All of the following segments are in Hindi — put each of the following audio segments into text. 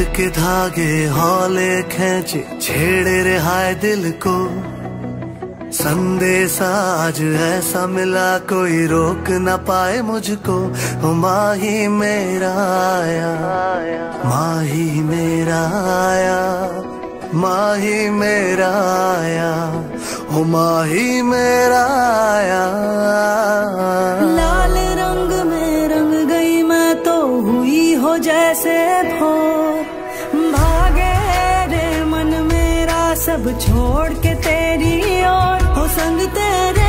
के धागे हौले खेचे, छेड़े रे हाय दिल को। संदेश आज ऐसा मिला, कोई रोक न पाए मुझको। माही मेरा आया, माही मेरा आया, माही मेरा आया, ओ माही मेरा आया। सब छोड़ के तेरी और हो संग तेरे।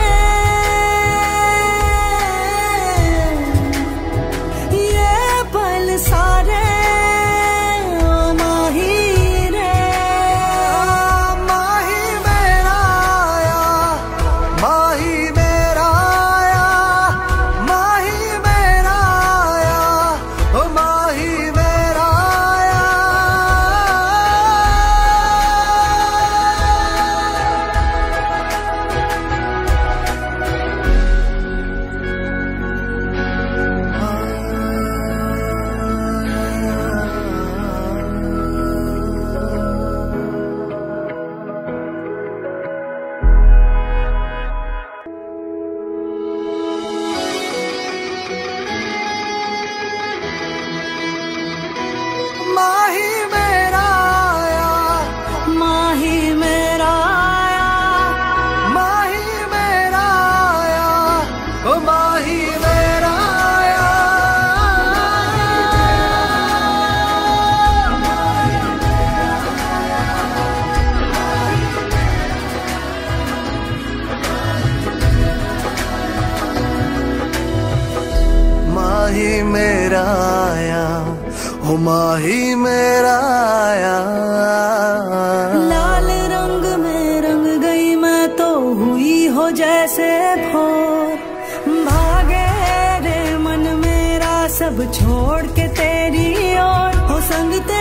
ये पल सारे माही मेरा आया हो माही मेरा आया। लाल रंग में रंग गई मैं तो हुई हो जैसे भोर। भागे रे मन मेरा सब छोड़ के तेरी ओर। हो संग तेरे